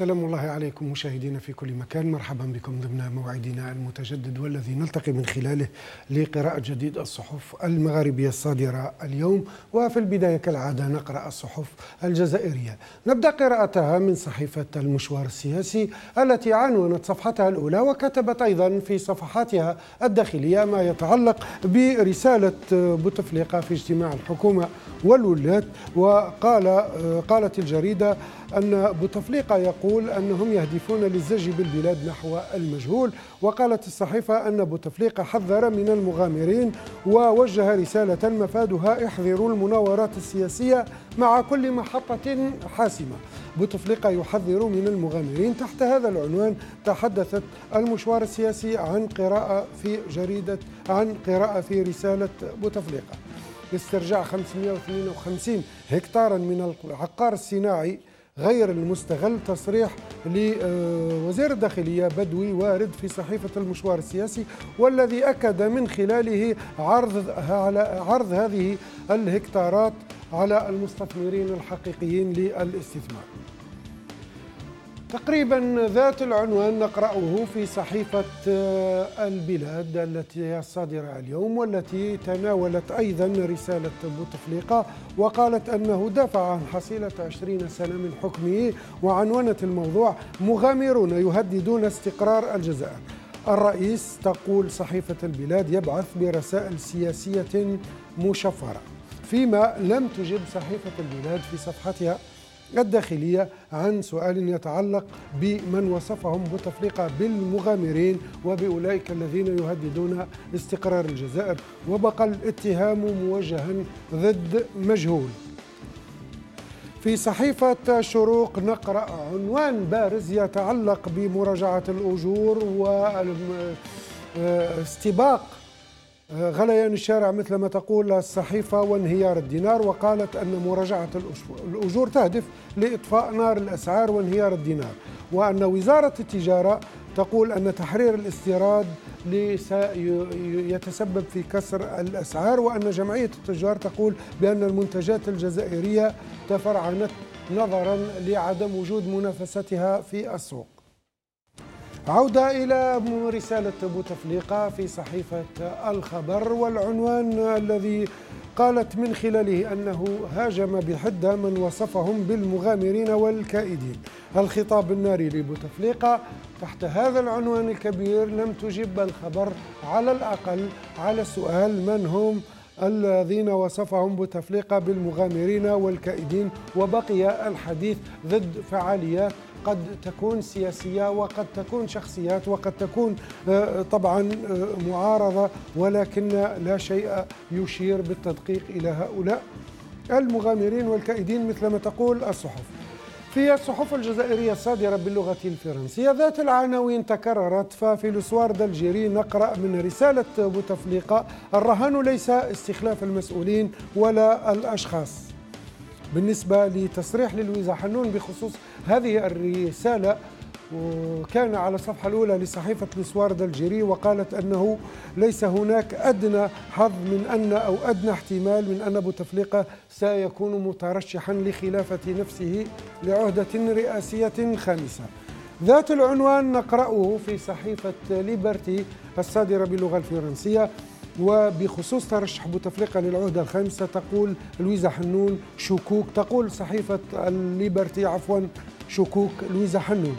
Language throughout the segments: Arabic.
سلام الله عليكم مشاهدينا في كل مكان. مرحبا بكم ضمن موعدنا المتجدد والذي نلتقي من خلاله لقراءة جديد الصحف المغاربية الصادرة اليوم. وفي البداية كالعادة نقرأ الصحف الجزائرية. نبدأ قراءتها من صحيفة المشوار السياسي التي عنونت صفحتها الأولى وكتبت أيضا في صفحاتها الداخلية ما يتعلق برسالة بوتفليقة في اجتماع الحكومة والولاة وقال قالت الجريدة أن بوتفليقة يقول أنهم يهدفون للزج بالبلاد نحو المجهول وقالت الصحيفة أن بوتفليقة حذر من المغامرين ووجه رسالة مفادها احذروا المناورات السياسية مع كل محطة حاسمة. بوتفليقة يحذر من المغامرين تحت هذا العنوان تحدثت المشوار السياسي عن قراءة في جريدة عن قراءة في رسالة بوتفليقة استرجاع 552 هكتارا من العقار الصناعي غير المستغل تصريح لوزير الداخلية بدوي وارد في صحيفة المشوار السياسي والذي أكد من خلاله عرض عرض هذه الهكتارات على المستثمرين الحقيقيين للاستثمار. تقريبا ذات العنوان نقرأه في صحيفة آه، البلاد التي هي الصادرة اليوم والتي تناولت أيضا رسالة بوتفليقة وقالت أنه دافع عن حصيلة عشرين سنة من حكمه وعنونت الموضوع مغامرون يهددون استقرار الجزائر. الرئيس تقول صحيفة البلاد يبعث برسائل سياسية مشفرة فيما لم تجب صحيفة البلاد في صفحتها. الداخلية عن سؤال يتعلق بمن وصفهم بوتفليقة بالمغامرين وبأولئك الذين يهددون استقرار الجزائر وبقى الاتهام موجها ضد مجهول. في صحيفة شروق نقرأ عنوان بارز يتعلق بمراجعة الأجور واستباق غليان الشارع مثل ما تقول الصحيفة وانهيار الدينار وقالت أن مراجعة الأجور تهدف لإطفاء نار الأسعار وانهيار الدينار. وأن وزارة التجارة تقول أن تحرير الاستيراد يتسبب في كسر الأسعار وأن جمعية التجار تقول بأن المنتجات الجزائرية تفرعنت نظرا لعدم وجود منافستها في السوق. عودة إلى رسالة بوتفليقة في صحيفة الخبر والعنوان الذي قالت من خلاله أنه هاجم بحدة من وصفهم بالمغامرين والكائدين. الخطاب الناري لبوتفليقة تحت هذا العنوان الكبير لم تجب الخبر على الأقل على سؤال من هم الذين وصفهم بوتفليقة بالمغامرين والكائدين وبقي الحديث ضد فعاليات قد تكون سياسية وقد تكون شخصيات وقد تكون آه، طبعا آه، معارضة ولكن لا شيء يشير بالتدقيق إلى هؤلاء المغامرين والكائدين مثل ما تقول الصحف. في الصحف الجزائرية الصادرة باللغة الفرنسية ذات العناوين تكررت ففي الأسوار دالجيري نقرأ من رسالة بوتفليقة الرهان ليس استخلاف المسؤولين ولا الأشخاص. بالنسبة لتصريح للويزا حنون بخصوص هذه الرسالة وكان على الصفحة الأولى لصحيفة السوارد الجيري وقالت أنه ليس هناك أدنى حظ من أن أو أدنى احتمال من أن بوتفليقة سيكون مترشحا لخلافة نفسه لعهدة رئاسية خامسة. ذات العنوان نقرأه في صحيفة ليبرتي الصادرة باللغة الفرنسية. وبخصوص ترشح بوتفليقة للعهدة الخامسة تقول لويزا حنون شكوك. تقول صحيفة الليبرتي عفوا شكوك لويزا حنون.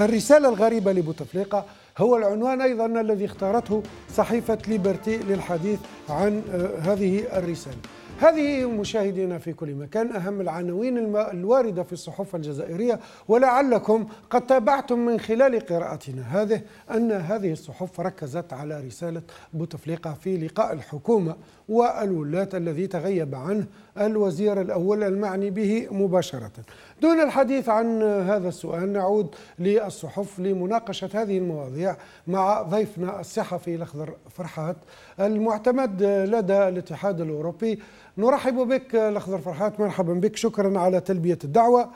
الرسالة الغريبة لبوتفليقة هو العنوان أيضا الذي اختارته صحيفة ليبرتي للحديث عن آه، هذه الرسالة. هذه مشاهدينا في كل مكان أهم العناوين الواردة في الصحف الجزائرية ولعلكم قد تابعتم من خلال قراءتنا. هذه أن هذه الصحف ركزت على رسالة بوتفليقة في لقاء الحكومة والولاة الذي تغيب عنه الوزير الأول المعني به مباشرة. دون الحديث عن هذا السؤال نعود للصحف لمناقشة هذه المواضيع مع ضيفنا الصحفي الأخضر فرحات المعتمد لدى الاتحاد الأوروبي. نرحب بك الأخضر فرحات مرحبا بك شكرا على تلبية الدعوة.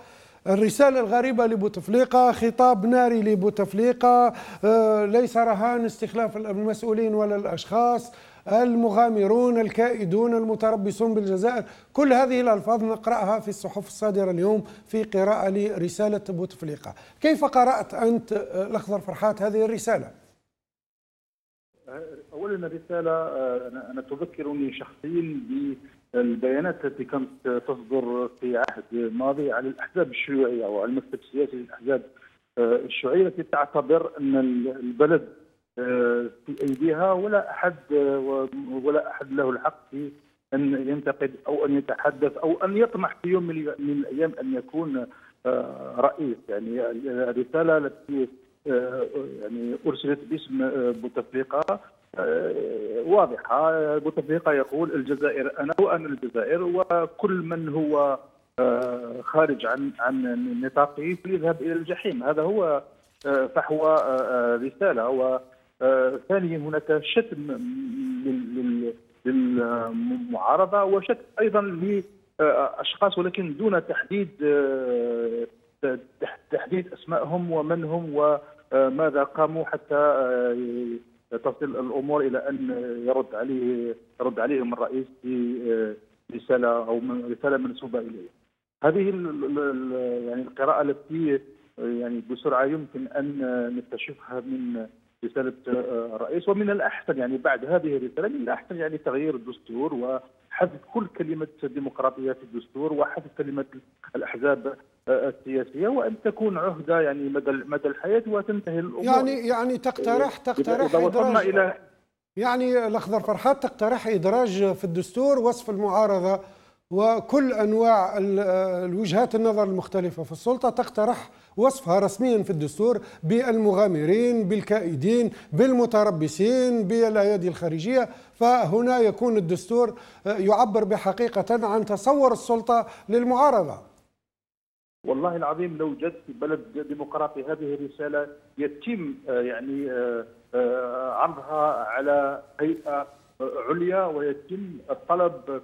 الرسالة الغريبة لبوتفليقة خطاب ناري لبوتفليقة آه، ليس رهان استخلاف المسؤولين ولا الأشخاص. المغامرون الكائدون المتربصون بالجزائر كل هذه الألفاظ نقرأها في الصحف الصادرة اليوم في قراءة لرسالة بوتفليقة كيف قرأت أنت الأخضر فرحات هذه الرسالة؟ اولا الرسالة أنا تذكرني شخصيا بالبيانات التي كانت تصدر في عهد ماضي على الأحزاب الشيوعية أو على المكتب السياسي للأحزاب الشيوعية التي تعتبر أن البلد في أيديها ولا أحد ولا أحد له الحق في أن ينتقد أو أن يتحدث أو أن يطمح في يوم من الأيام أن يكون رئيس. يعني الرسالة التي يعني أرسلت باسم بوتفليقة آه، واضحة. بوتفليقة يقول الجزائر أنا وأنا الجزائر وكل من هو آه، خارج عن عن نطاقه فليذهب إلى الجحيم. هذا هو آه، فحوى رسالة. وثانيا هناك شتم للمعارضة وشتم أيضا لأشخاص ولكن دون تحديد تحديد أسمائهم ومن هم وماذا قاموا حتى تصل الأمور إلى أن يرد عليه يرد عليهم الرئيس برساله أو رسالة منسوبة إليه. هذه يعني القراءة التي يعني بسرعة يمكن أن نكتشفها من رساله الرئيس. ومن الأحسن يعني بعد هذه الرسالة من الأحسن يعني تغيير الدستور وحذف كل كلمة ديمقراطية في الدستور وحذف كلمة الأحزاب السياسية وأن تكون عهدة يعني مدى مدى الحياة وتنتهي الأمور. يعني يعني تقترح تقترح إذا وصلنا إلى يعني الأخضر فرحات تقترح إدراج في الدستور وصف المعارضة وكل أنواع الوجهات النظر المختلفة. في السلطة تقترح وصفها رسميا في الدستور بالمغامرين بالكائدين بالمتربصين بالايادي الخارجية. فهنا يكون الدستور يعبر بحقيقة عن تصور السلطة للمعارضة. والله العظيم لو جد في بلد ديمقراطي هذه الرسالة يتم آه، يعني آه، آه، عرضها على هيئة عليا ويتم الطلب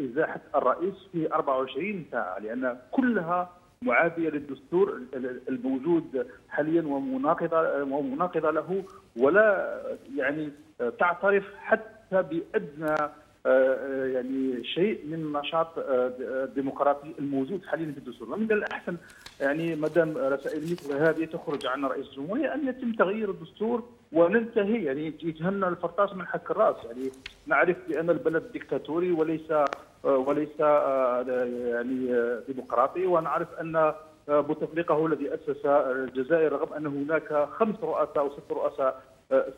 إزاحة الرئيس في 24 ساعة لأن كلها معادية للدستور الموجود حاليا ومناقضه ومناقضة له ولا يعني تعترف حتى بأدنى آه، يعني شيء من النشاط الديمقراطي آه، الموجود حاليا في الدستور. ومن الأحسن يعني ما دام رسائل مثل هذه تخرج عن رئيس الجمهورية أن يتم تغيير الدستور وننتهي يعني يتهنى الفرطاس من حك الرأس. يعني نعرف بأن البلد ديكتاتوري وليس آه، وليس يعني ديمقراطي. ونعرف أن بوتفليقه هو الذي أسس الجزائر رغم أن هناك خمس رؤساء أو ست رؤساء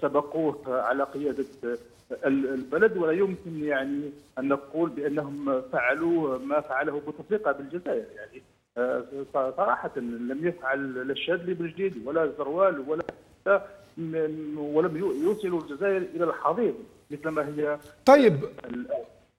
سبقوه على قيادة البلد. ولا يمكن يعني أن نقول بأنهم فعلوا ما فعله بوتفليقه بالجزائر. يعني آه، صراحة لم يفعل لا الشاذلي بالجديد ولا زروال ولا ولم يوصلوا الجزائر إلى الحضيض مثل ما هي طيب.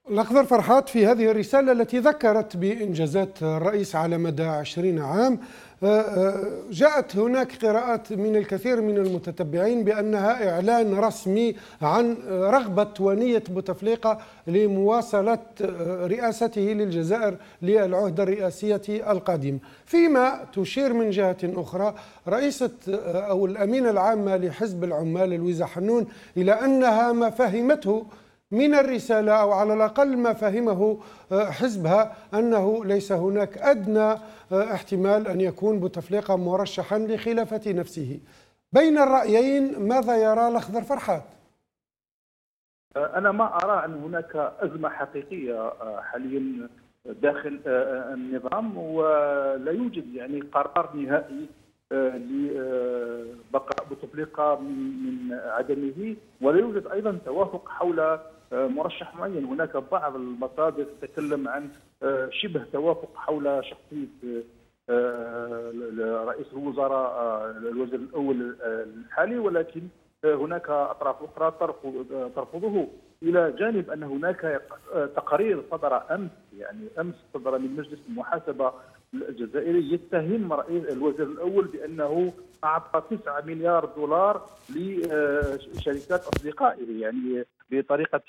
الأخضر فرحات في هذه الرسالة التي ذكرت بإنجازات الرئيس على مدى عشرين عام. آه، آه، جاءت هناك قراءات من الكثير من المتتبعين بأنها إعلان رسمي عن رغبة ونية بوتفليقة لمواصلة آه، رئاسته للجزائر للعهدة الرئاسية القادمة. فيما تشير من جهة أخرى رئيسة أو الأمينة العامة لحزب العمال لويزا حنون إلى أنها ما فهمته من الرسالة أو على الأقل ما فهمه آه، حزبها أنه ليس هناك أدنى آه، احتمال أن يكون بوتفليقة مرشحا لخلافة نفسه بين الرأيين ماذا يرى الأخضر فرحات؟ آه، أنا ما أرى أن هناك أزمة حقيقية حاليا داخل النظام ولا يوجد يعني قرار نهائي لبقاء بوتفليقة من عدمه ولا يوجد أيضا توافق حول مرشح معين. هناك بعض المصادر تتكلم عن آه، شبه توافق حول شخصية آه، رئيس الوزراء آه، الوزير الأول الحالي ولكن هناك أطراف أخرى ترفض ترفضه إلى جانب أن هناك تقارير صدر أمس يعني أمس صدر من مجلس المحاسبة الجزائري يتهم رئيس الوزير الأول بأنه أعطى 9 مليار دولار لشركات أصدقائه يعني بطريقة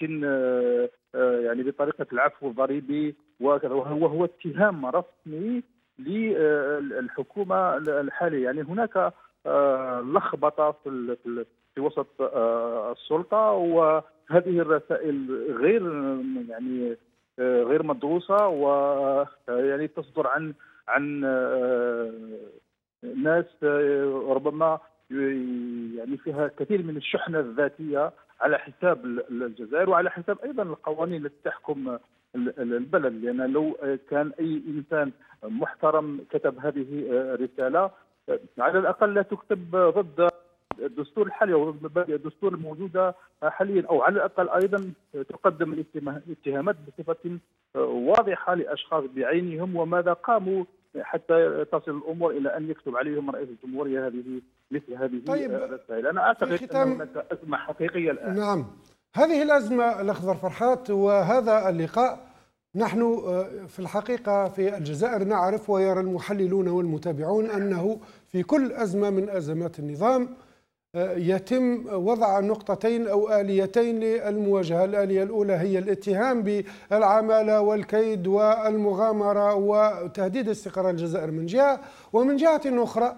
يعني بطريقة العفو الضريبي وهو هو اتهام رسمي للحكومه الحالية. يعني هناك لخبطة في في وسط السلطة. وهذه الرسائل غير يعني غير مدروسة. ويعني تصدر عن عن ناس ربما يعني فيها كثير من الشحنة الذاتية. على حساب الجزائر وعلى حساب أيضا القوانين التي تحكم البلد. لأن لو كان أي إنسان محترم كتب هذه الرساله على الأقل لا تكتب ضد الدستور الحالي أو مبادئ الدستور الموجودة حاليا أو على الأقل أيضا تقدم الاتهامات بصفة واضحة لأشخاص بعينهم وماذا قاموا حتى تصل الأمور إلى أن يكتب عليهم رئيس الجمهورية هذه مثل هذه طيب. الرسائل أنا أعتقد أن هناك أزمة حقيقية الآن. نعم. هذه الأزمة الأخضر فرحات وهذا اللقاء. نحن آه، في الحقيقة في الجزائر نعرف ويرى المحللون والمتابعون أنه في كل أزمة من أزمات النظام يتم وضع نقطتين أو آليتين للمواجهة، الآلية الأولى هي الاتهام بالعمالة والكيد والمغامرة وتهديد استقرار الجزائر من جهة، ومن جهة أخرى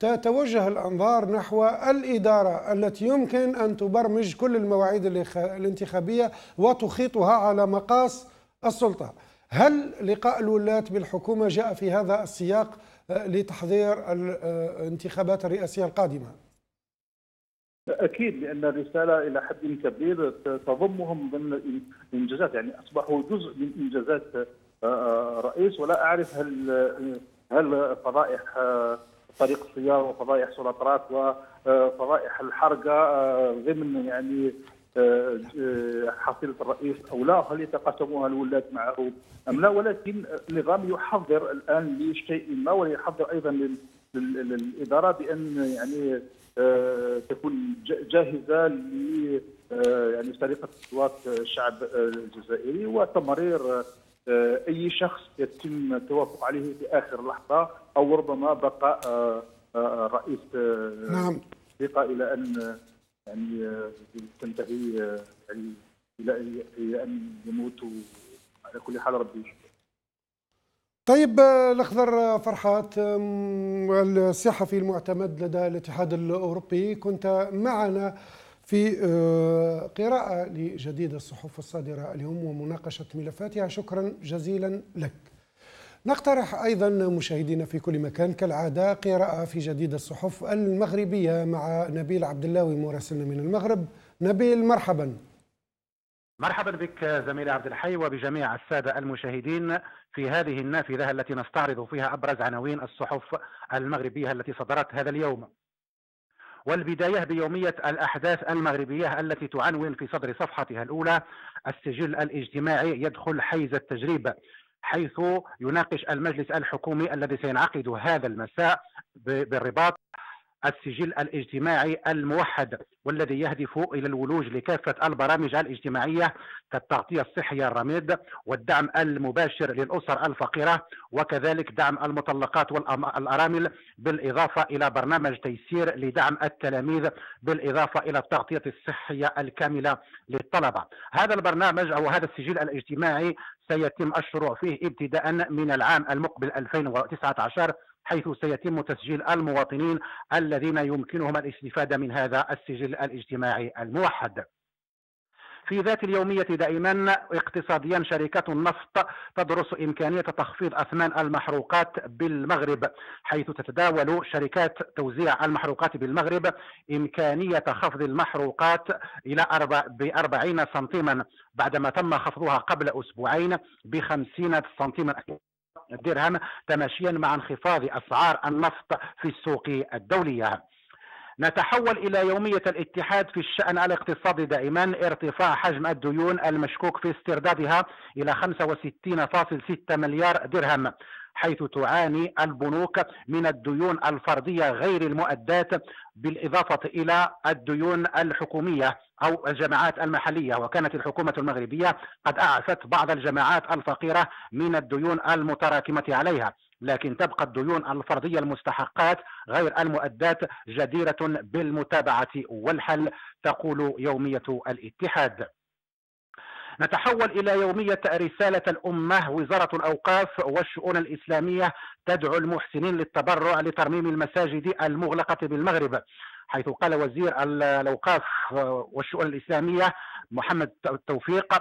تتوجه الأنظار نحو الإدارة التي يمكن أن تبرمج كل المواعيد الانتخابية وتخيطها على مقاس السلطة. هل لقاء الولاة بالحكومة جاء في هذا السياق لتحضير الانتخابات الرئاسية القادمة؟ أكيد لأن الرسالة إلى حد كبير تضمهم ضمن الانجازات يعني أصبحوا جزء من إنجازات آه، آه، رئيس. ولا أعرف هل هل فضائح آه، طريق السيارة وفضائح سلطرات وفضائح الحرقة ضمن يعني حصيلة الرئيس أو لا؟ هل يتقاسموها الولاة معه أم لا؟ ولكن النظام يحضر الآن لشيء ما ويحضر أيضا للإدارة بأن يعني آه، تكون جاهزة ل آه، يعني سرقة اصوات الشعب الجزائري وتمرير آه، أي شخص يتم التوافق عليه في آخر لحظة أو ربما بقاء الرئيس نعم. إلى أن يعني تنتهي يعني إلى أن يموت على كل حال ربي. طيب الأخضر فرحات الصحفي المعتمد لدى الاتحاد الأوروبي. كنت معنا في آه، قراءة لجديد الصحف الصادرة اليوم ومناقشة ملفاتها. شكرا جزيلا لك. نقترح أيضا مشاهدينا في كل مكان كالعادة قراءة في جديد الصحف المغربية مع نبيل عبد الله مراسلنا من المغرب. نبيل مرحبا. مرحبا بك زميلي عبد الحي وبجميع السادة المشاهدين في هذه النافذة التي نستعرض فيها أبرز عناوين الصحف المغربية التي صدرت هذا اليوم. والبداية بيومية الأحداث المغربية التي تعنون في صدر صفحتها الأولى السجل الاجتماعي يدخل حيز التجريب حيث يناقش المجلس الحكومي الذي سينعقد هذا المساء بالرباط السجل الاجتماعي الموحد والذي يهدف إلى الولوج لكافة البرامج الاجتماعية كالتغطية الصحية الرميد والدعم المباشر للأسر الفقيرة وكذلك دعم المطلقات والارامل بالإضافة إلى برنامج تيسير لدعم التلاميذ بالإضافة إلى التغطية الصحية الكاملة للطلبة. هذا البرنامج أو هذا السجل الاجتماعي سيتم الشروع فيه ابتداء من العام المقبل 2019 حيث سيتم تسجيل المواطنين الذين يمكنهم الاستفادة من هذا السجل الاجتماعي الموحد. في ذات اليومية دائما اقتصاديا شركات النفط تدرس إمكانية تخفيض أثمان المحروقات بالمغرب حيث تتداول شركات توزيع المحروقات بالمغرب إمكانية خفض المحروقات إلى أربع بأربعين سنتيما بعدما تم خفضها قبل أسبوعين بخمسين سنتيما درهم تماشيا مع انخفاض أسعار النفط في السوق الدولية. نتحول إلى يومية الاتحاد في الشأن الاقتصادي دائما ارتفاع حجم الديون المشكوك في استردادها إلى 65.6 مليار درهم حيث تعاني البنوك من الديون الفردية غير المؤداه بالإضافة إلى الديون الحكومية أو الجماعات المحلية. وكانت الحكومة المغربية قد أعفت بعض الجماعات الفقيرة من الديون المتراكمة عليها لكن تبقى الديون الفردية المستحقات غير المؤداه جديرة بالمتابعة والحل تقول يومية الاتحاد. نتحول إلى يومية رسالة الأمة وزارة الأوقاف والشؤون الإسلامية تدعو المحسنين للتبرع لترميم المساجد المغلقة بالمغرب. حيث قال وزير الأوقاف والشؤون الإسلامية محمد توفيق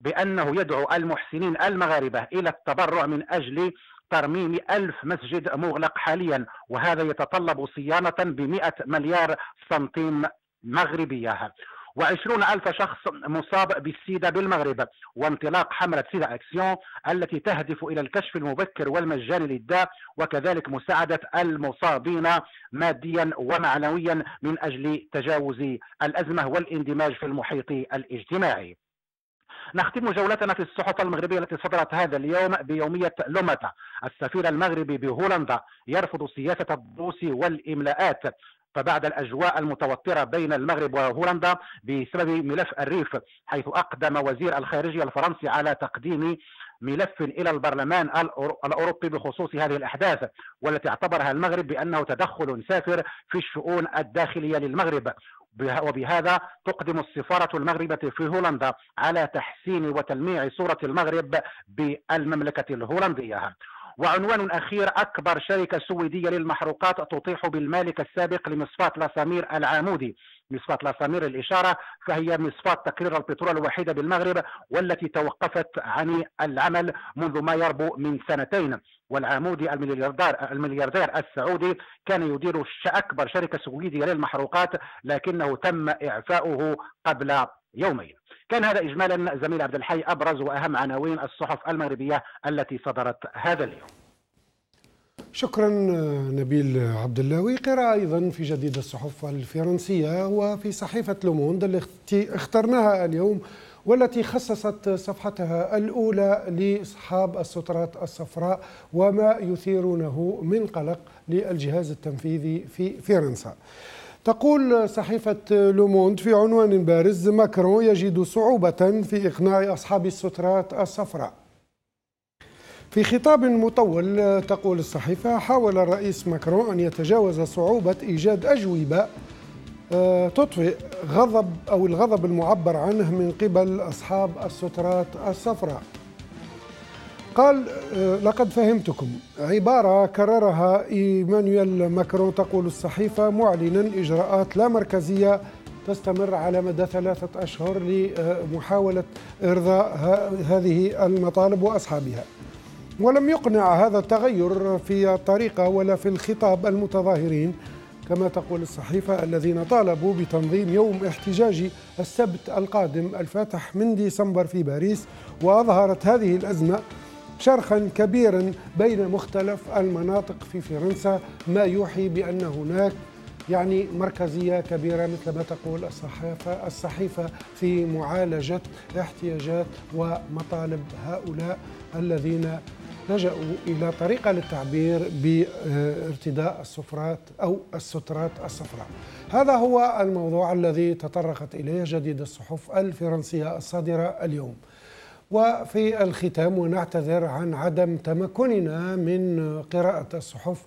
بأنه يدعو المحسنين المغاربة إلى التبرع من أجل ترميم ألف مسجد مغلق حاليا وهذا يتطلب صيانة بمئة مليار سنتيم مغربية. وعشرون ألف شخص مصاب بالسيدا بالمغرب وانطلاق حملة سيدا أكسيون التي تهدف إلى الكشف المبكر والمجاني للداء وكذلك مساعدة المصابين ماديا ومعنويا من أجل تجاوز الأزمة والاندماج في المحيط الاجتماعي. نختم جولتنا في الصحف المغربية التي صدرت هذا اليوم بيومية لومتا. السفير المغربي بهولندا يرفض سياسة الدروس والإملاءات. فبعد الأجواء المتوترة بين المغرب وهولندا بسبب ملف الريف حيث أقدم وزير الخارجية الفرنسي على تقديم ملف إلى البرلمان الأوروبي بخصوص هذه الأحداث والتي اعتبرها المغرب بأنه تدخل سافر في الشؤون الداخلية للمغرب. وبهذا تقدم السفارة المغربة في هولندا على تحسين وتلميع صورة المغرب بالمملكة الهولندية. وعنوان أخير أكبر شركة سويدية للمحروقات تطيح بالمالك السابق لمصفاة لاسامير العامودي مصفاة لاسامير الإشارة فهي مصفاة تقرير البترول الوحيدة بالمغرب والتي توقفت عن العمل منذ ما يربو من سنتين. والعامودي الملياردير الملياردير السعودي كان يدير أكبر شركة سويدية للمحروقات لكنه تم إعفاؤه قبل يومين كان هذا إجمالا زميل عبد الحي أبرز وأهم عناوين الصحف المغربية التي صدرت هذا اليوم. شكرا نبيل عبد اللهوي قراءة أيضا في جديد الصحف الفرنسية وفي صحيفة لوموند التي اخترناها اليوم والتي خصصت صفحتها الأولى لأصحاب السترات الصفراء وما يثيرونه من قلق للجهاز التنفيذي في فرنسا. تقول صحيفة لوموند في عنوان بارز ماكرون يجد صعوبة في إقناع أصحاب السترات الصفراء. في خطاب مطول تقول الصحيفة حاول الرئيس ماكرون أن يتجاوز صعوبة إيجاد أجوبة آه، تطفئ غضب أو الغضب المعبر عنه من قبل أصحاب السترات الصفراء. قال آه، لقد فهمتكم. عبارة كررها إيمانويل ماكرون تقول الصحيفة معلنا إجراءات لا مركزية تستمر على مدى ثلاثة أشهر لمحاولة إرضاء هذه المطالب وأصحابها. ولم يقنع هذا التغير في الطريقة ولا في الخطاب المتظاهرين كما تقول الصحيفة الذين طالبوا بتنظيم يوم احتجاج السبت القادم الفاتح من ديسمبر في باريس وأظهرت هذه الأزمة شرخا كبيرا بين مختلف المناطق في فرنسا ما يوحي بأن هناك يعني مركزية كبيرة مثل ما تقول الصحافة الصحيفة في معالجة احتياجات ومطالب هؤلاء الذين لجأوا إلى طريقة للتعبير بارتداء السفرات أو السترات الصفراء. هذا هو الموضوع الذي تطرقت إليه جديد الصحف الفرنسية الصادرة اليوم. وفي الختام ونعتذر عن عدم تمكننا من قراءة الصحف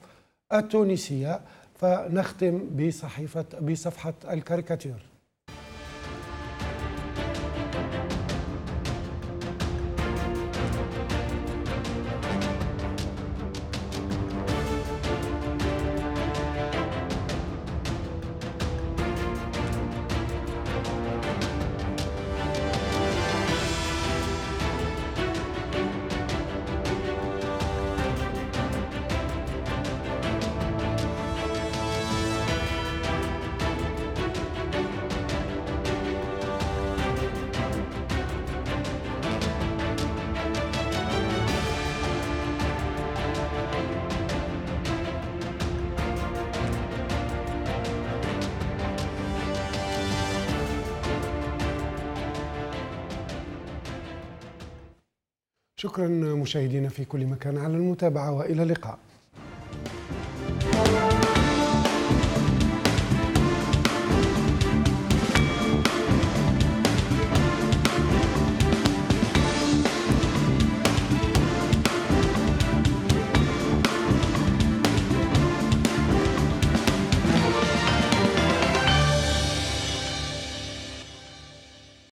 التونسية فنختم بصحيفة بصفحة الكاريكاتير. شكرا مشاهدينا في كل مكان على المتابعة وإلى اللقاء.